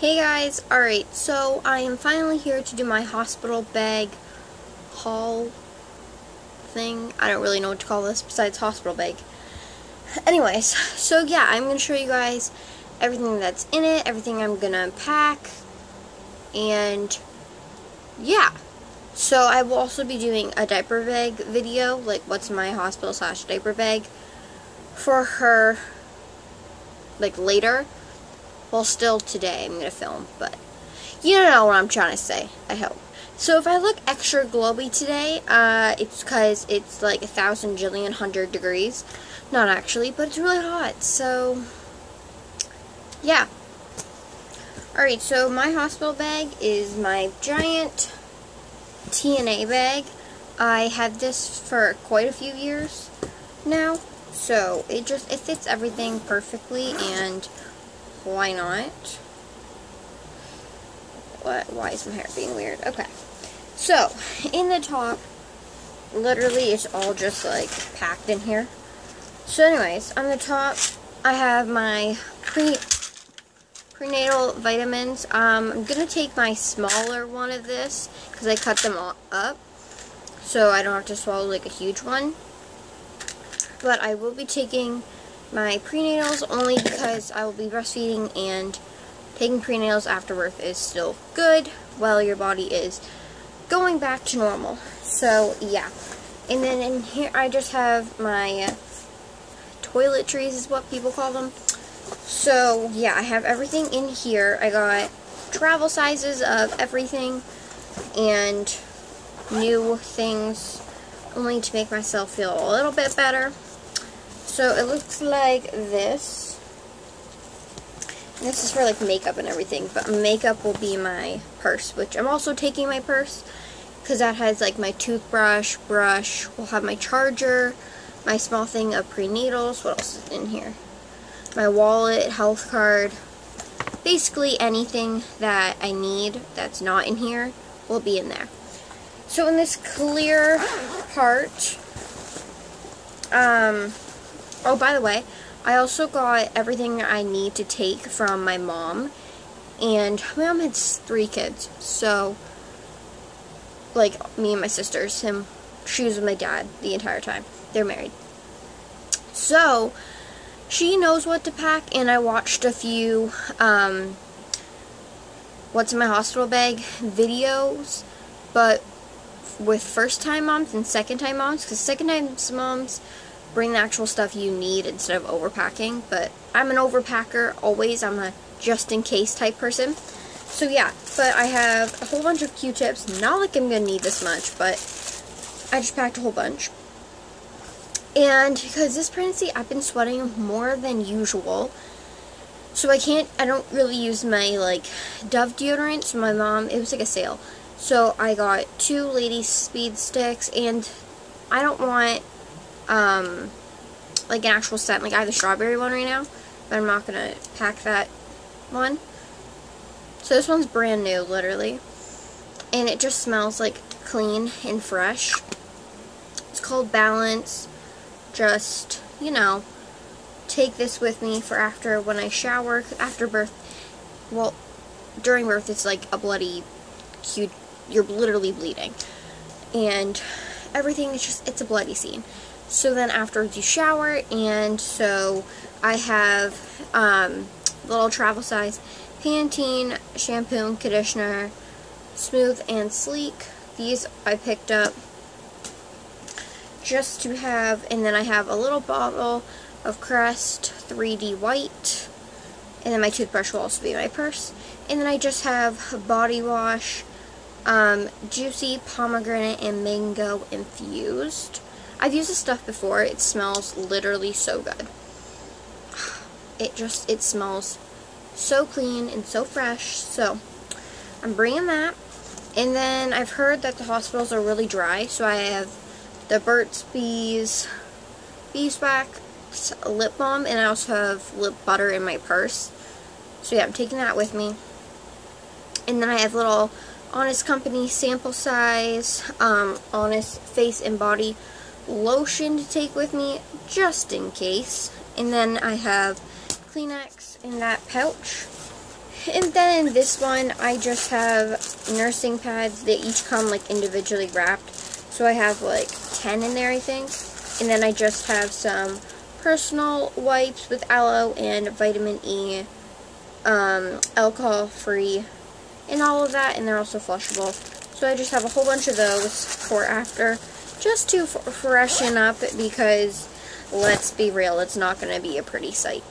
Hey guys, alright, so I am finally here to do my hospital bag haul thing. I don't really know what to call this besides hospital bag. Anyways, so yeah, I'm going to show you guys everything that's in it, everything I'm going to pack, and yeah. So I will also be doing a diaper bag video, like what's my hospital slash diaper bag, for her, like later. Well, still today I'm going to film, but you know what I'm trying to say, I hope. So if I look extra glowy today, uh, it's because it's like a thousand jillion hundred degrees. Not actually, but it's really hot, so yeah. Alright, so my hospital bag is my giant TNA bag. I had this for quite a few years now, so it just, it fits everything perfectly, and why not? What? Why is my hair being weird? Okay. So, in the top, literally it's all just like packed in here. So anyways, on the top, I have my pre prenatal vitamins. Um, I'm going to take my smaller one of this because I cut them all up. So I don't have to swallow like a huge one. But I will be taking my prenatals only because I will be breastfeeding and taking prenatals after birth is still good while your body is going back to normal. So, yeah. And then in here, I just have my toiletries is what people call them. So, yeah, I have everything in here. I got travel sizes of everything and new things only to make myself feel a little bit better. So it looks like this. This is for like makeup and everything, but makeup will be my purse, which I'm also taking my purse because that has like my toothbrush, brush, we'll have my charger, my small thing of prenatals, what else is in here? My wallet, health card, basically anything that I need that's not in here will be in there. So in this clear part, um, Oh, by the way, I also got everything I need to take from my mom. And my mom has three kids. So, like, me and my sisters. Him, she was with my dad the entire time. They're married. So, she knows what to pack. And I watched a few, um, what's in my hospital bag videos. But with first time moms and second time moms. Because second time moms bring the actual stuff you need instead of overpacking. But I'm an overpacker always. I'm a just in case type person. So yeah, but I have a whole bunch of Q-tips. Not like I'm to need this much, but I just packed a whole bunch. And because this pregnancy, I've been sweating more than usual. So I can't, I don't really use my, like, Dove deodorant. So my mom, it was like a sale. So I got two Lady Speed sticks, and I don't want um, like an actual scent. Like I have the strawberry one right now, but I'm not to pack that one. So this one's brand new, literally. And it just smells like clean and fresh. It's called Balance. Just, you know, take this with me for after when I shower, after birth. Well, during birth, it's like a bloody, cute, you're literally bleeding. And everything is just, it's a bloody scene. So then after you shower, and so I have um, little travel size Pantene shampoo and conditioner, smooth and sleek. These I picked up just to have, and then I have a little bottle of Crest 3D White, and then my toothbrush will also be in my purse. And then I just have body wash, um, juicy pomegranate and mango infused. I've used this stuff before. It smells literally so good. It just, it smells so clean and so fresh. So, I'm bringing that. And then I've heard that the hospitals are really dry. So I have the Burt's Bees Beeswax lip balm. And I also have lip butter in my purse. So yeah, I'm taking that with me. And then I have little Honest Company sample size, um, Honest Face and Body lotion to take with me just in case. And then I have Kleenex in that pouch. and then this one, I just have nursing pads. They each come like individually wrapped. So I have like 10 in there, I think. And then I just have some personal wipes with aloe and vitamin E, um, alcohol-free, and all of that. And they're also flushable. So I just have a whole bunch of those for after, just to freshen up because, let's be real, it's not going to be a pretty sight.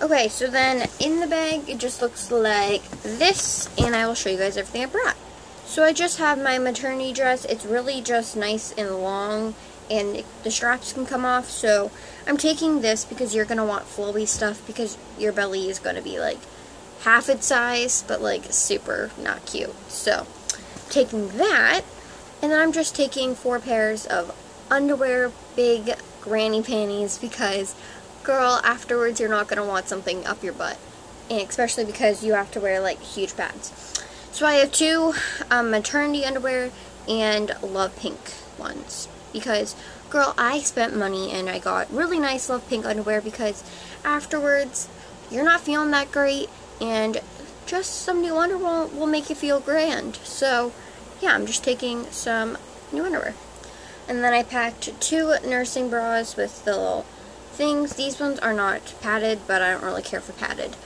Okay, so then in the bag, it just looks like this, and I will show you guys everything I brought. So I just have my maternity dress. It's really just nice and long, and the straps can come off, so I'm taking this because you're going to want flowy stuff because your belly is going to be like half its size, but like super not cute. So, taking that, and then I'm just taking four pairs of underwear, big granny panties, because girl, afterwards you're not going to want something up your butt. And especially because you have to wear like huge pads. So I have two um, maternity underwear and Love Pink ones. Because, girl, I spent money and I got really nice Love Pink underwear because afterwards you're not feeling that great and just some new underwear will, will make you feel grand. So, yeah, I'm just taking some new underwear. And then I packed two nursing bras with the little things. These ones are not padded, but I don't really care for padded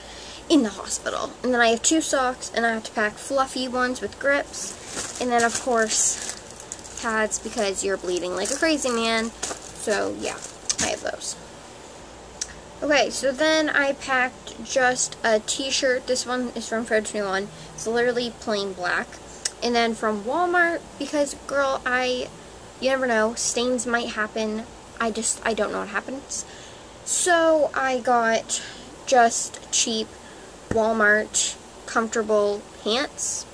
in the hospital. And then I have two socks, and I have to pack fluffy ones with grips. And then, of course, pads because you're bleeding like a crazy man. So, yeah, I have those. Okay, so then I packed just a t-shirt. This one is from Forever 21. It's literally plain black. And then from Walmart, because, girl, I, you never know, stains might happen. I just, I don't know what happens. So I got just cheap Walmart comfortable pants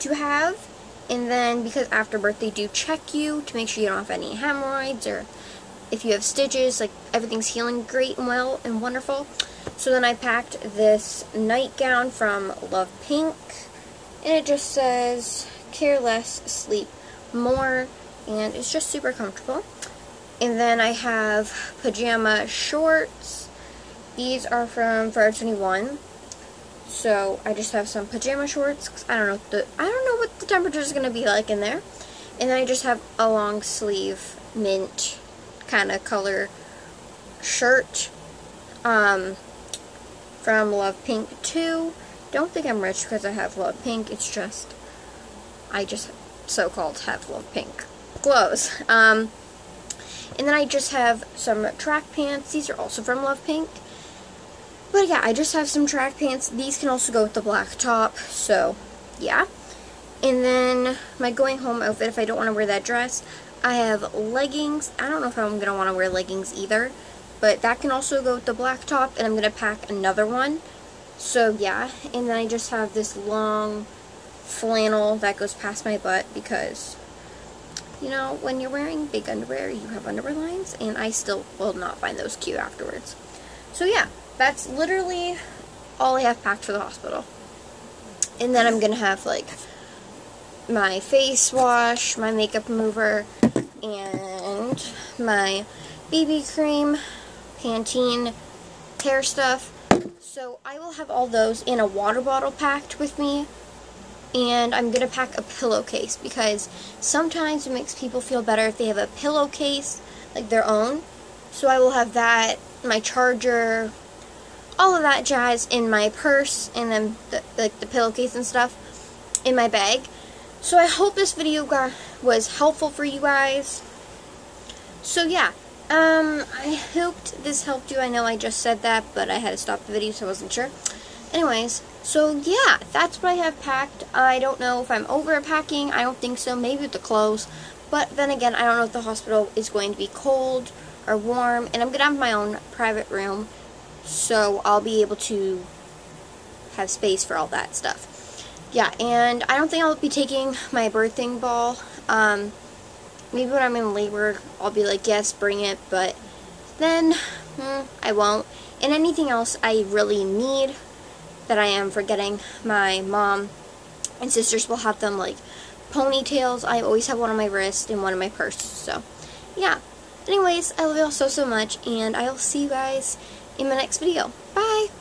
to have. And then because after birth they do check you to make sure you don't have any hemorrhoids or if you have stitches, like everything's healing great and well and wonderful. So then I packed this nightgown from Love Pink. And it just says, care less, sleep more. And it's just super comfortable. And then I have pajama shorts. These are from Forever 21. So I just have some pajama shorts. I don't know the I don't know what the temperature is gonna be like in there. And then I just have a long sleeve mint kind of color shirt um, from Love Pink 2. Don't think I'm rich because I have Love Pink. It's just I just so-called have Love Pink clothes. Um, and then I just have some track pants. These are also from Love Pink. But yeah, I just have some track pants. These can also go with the black top. So, yeah. And then my going home outfit, if I don't want to wear that dress, I have leggings. I don't know if I'm going to want to wear leggings either. But that can also go with the black top. And I'm going to pack another one. So, yeah. And then I just have this long flannel that goes past my butt because you know, when you're wearing big underwear, you have underwear lines, and I still will not find those cute afterwards. So yeah, that's literally all I have packed for the hospital. And then I'm going to have, like, my face wash, my makeup remover, and my BB cream, Pantene, hair stuff. So I will have all those in a water bottle packed with me and I'm going to pack a pillowcase because sometimes it makes people feel better if they have a pillowcase, like their own. So I will have that, my charger, all of that jazz in my purse, and then the, like the pillowcase and stuff in my bag. So I hope this video was helpful for you guys. So yeah, um, I hoped this helped you. I know I just said that, but I had to stop the video so I wasn't sure. Anyways, so yeah, that's what I have packed. I don't know if I'm overpacking. I don't think so. Maybe with the clothes. But then again, I don't know if the hospital is going to be cold or warm. And I'm going to have my own private room. So I'll be able to have space for all that stuff. Yeah, and I don't think I'll be taking my birthing ball. Um, maybe when I'm in labor, I'll be like, yes, bring it. But then, hmm, I won't. And anything else I really need that I am forgetting. My mom and sisters will have them like ponytails. I always have one on my wrist and one in my purse. So, yeah. Anyways, I love you all so, so much, and I'll see you guys in my next video. Bye!